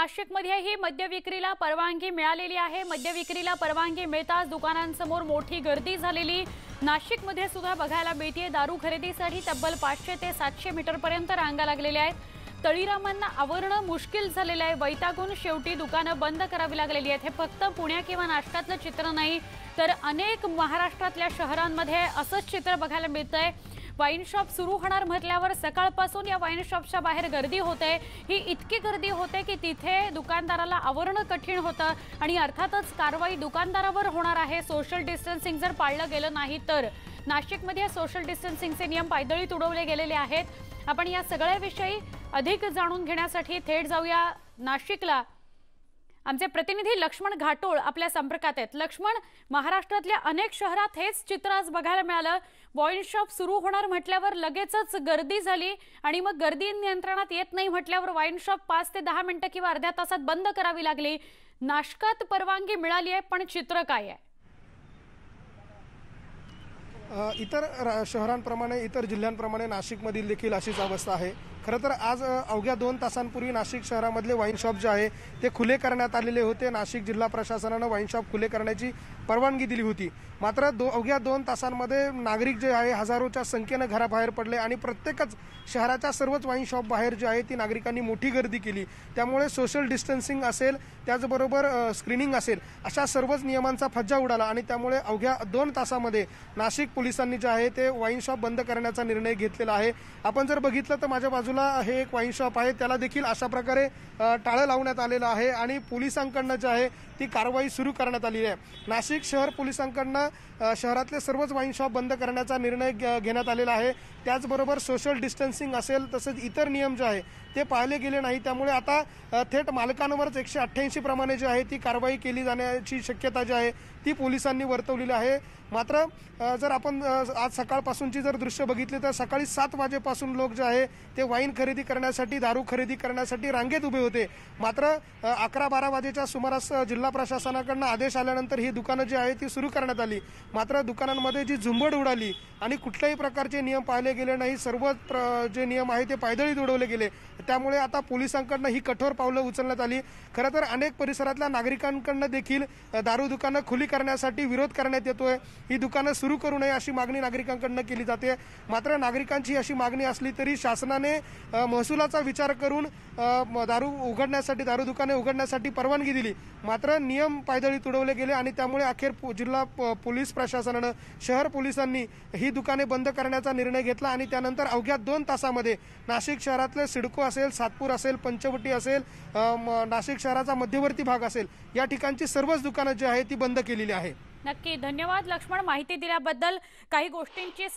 नाशिकमध्ये ही मद्य विक्रीला परवानगी मिळालेली आहे. मद्य विक्रीला परवानगी मिळताच दुकानांसमोर मोठी गर्दी झालेली. नाशिकमध्ये सुद्धा बघायला मिळते दारू खरेदीसाठी तब्बल पाचशे ते सातशे मीटरपर्यंत रांगा लागलेल्या आहेत. तळीरामांना आवरणं मुश्किल झालेलं आहे. वैतागून शेवटी दुकानं बंद करावी लागलेली आहेत. हे फक्त पुण्या किंवा नाशकातलं चित्र नाही तर अनेक महाराष्ट्रातल्या शहरांमध्ये असंच चित्र बघायला मिळतंय. वाईन शॉप सुरू होणार म्हटल्यावर सकाळपासून या वाईन शॉपच्या बाहेर गर्दी होते. ही इतकी गर्दी होते की तिथे दुकानदाराला आवरणं कठीण होतं आणि अर्थातच कारवाई दुकानदारावर होणार आहे. सोशल डिस्टन्सिंग जर पाळलं गेलं नाही तर. नाशिकमध्ये सोशल डिस्टन्सिंगचे नियम पायदळी तुडवले गेलेले आहेत. आपण या सगळ्याविषयी अधिक जाणून घेण्यासाठी थेट जाऊया नाशिकला. आमचे प्रतिनिधी लक्ष्मण घाटोळ आपल्या संपर्कात आहेत. लक्ष्मण महाराष्ट्रातल्या अनेक शहरात हेच चित्र आज बघायला मिळालं. वॉईन शॉप सुरू होणार म्हटल्यावर लगेचच गर्दी झाली आणि मग गर्दी नियंत्रणात येत नाही म्हटल्यावर वाईन शॉप पाच ते दहा मिनिटं किंवा अर्ध्या तासात बंद करावी लागली. नाशकात परवानगी मिळाली आहे पण चित्र काय आहे? इतर शहरांप्रमाणे इतर जिल्ह्यांप्रमाणे नाशिकमधील देखील अशीच अवस्था आहे. खरं तर आज अवघ्या दोन तासांपूर्वी नाशिक शहरामधले वाईन शॉप जे आहे ते खुले करण्यात आलेले होते. नाशिक जिल्हा प्रशासनानं वाईन शॉप खुले करण्याची परवानगी दिली होती. मात्र दो अवघ्या दोन तासांमध्ये नागरिक जे आहे हजारोच्या संख्येनं घराबाहेर पडले आणि प्रत्येकच शहराच्या सर्वच वाईन शॉप बाहेर जे आहे ती नागरिकांनी मोठी गर्दी केली. त्यामुळे सोशल डिस्टन्सिंग असेल त्याचबरोबर स्क्रीनिंग असेल अशा सर्वच नियमांचा फज्जा उडाला आणि त्यामुळे अवघ्या दोन तासामध्ये नाशिक पोलिसांनी जे आहे ते वाईन शॉप बंद करण्याचा निर्णय घेतलेला आहे. आपण जर बघितलं तर माझ्या बाजूला हे एक वाईन शॉप आहे. त्याला देखील अशा प्रकारे टाळं लावण्यात आलेलं आहे आणि पोलिसांकडनं जे आहे ती कारवाई सुरू करण्यात आली आहे. नाशिक शहर पोलिसांकडनं शहरातले सर्वच वाईन शॉप बंद करण्याचा निर्णय घेण्यात आलेला आहे. त्याचबरोबर सोशल डिस्टन्सिंग असेल तसंच इतर नियम जे आहे ते पाळले गेले नाही. त्यामुळे आता थेट मालकांवरच एकशे अठ्ठ्याऐंशी प्रमाणे जी आहे ती कारवाई केली जाण्याची शक्यता जी आहे ती पोलिसांनी वर्तवलेली आहे. मात्र जर आपण आज सकाळपासूनची जर दृश्य बघितली तर सकाळी सात वाजेपासून लोक जे आहे ते वाईन खरेदी करण्यासाठी दारू खरेदी करण्यासाठी रांगेत उभे होते. मात्र अकरा बारा वाजेच्या सुमारास जिल्हा प्रशासनाकडनं आदेश आल्यानंतर ही दुकानं जी आहे ती सुरू करण्यात आली. मात्र दुकानांमध्ये जी झुंबड उडाली आणि कुठल्याही प्रकारचे नियम पाळले गेले नाही सर्व प्र- जे नियम आहे ते पायदळी उडवले गेले. त्यामुळे आता पोलिसांकडनं ही कठोर पावलं उचलण्यात आली. खरं तर अनेक परिसरातल्या नागरिकांकडनं देखील दारू दुकानं खुली करण्यासाठी विरोध करण्यात येतोय. ही दुकानं सुरू करू नये अशी मागणी नागरिकांकडनं केली जाते. मात्र नागरिकांची अशी मागणी असली तरी शासनाने महसुलाचा विचार करून दारू उघडण्यासाठी दारू दुकाने उघडण्यासाठी परवानगी दिली. मात्र नियम पायदळी तुडवले गेले आणि त्यामुळे अखेर जिल्हा प- पोलीस प्रशासनानं शहर पोलिसांनी ही दुकाने बंद करण्याचा निर्णय घेतला आणि त्यानंतर अवघ्या दोन तासामध्ये नाशिक शहरातले सिडको असेल सातपूर असेल पंचवटी असेल नाशिक शहराचा मध्यवर्ती भाग असेल या ठिकाणची सर्वच दुकानं जी आहे ती बंद केलेली आहे. नक्की. धन्यवाद लक्ष्मण माहिती दिल्याबद्दल. काही गोष्टींची